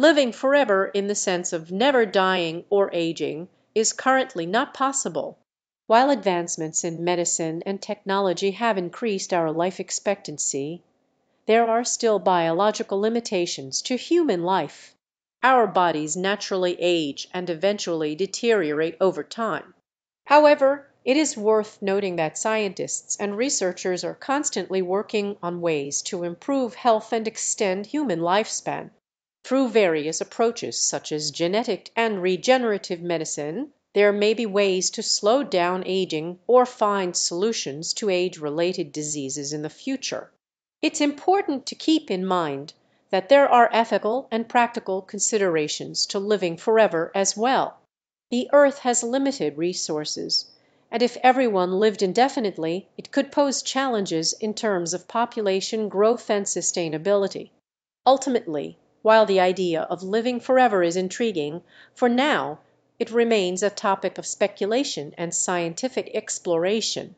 living forever in the sense of never dying or aging is currently not possible. While advancements in medicine and technology have increased our life expectancy, there are still biological limitations to human life. Our bodies naturally age and eventually deteriorate over time. However, it is worth noting that scientists and researchers are constantly working on ways to improve health and extend human life span. Through various approaches such as genetic and regenerative medicine, there may be ways to slow down aging or find solutions to age related diseases in the future. It's important to keep in mind that there are ethical and practical considerations to living forever as well. The earth has limited resources, and if everyone lived indefinitely it could pose challenges in terms of population growth and sustainability. Ultimately, while the idea of living forever is intriguing, for now it remains a topic of speculation and scientific exploration.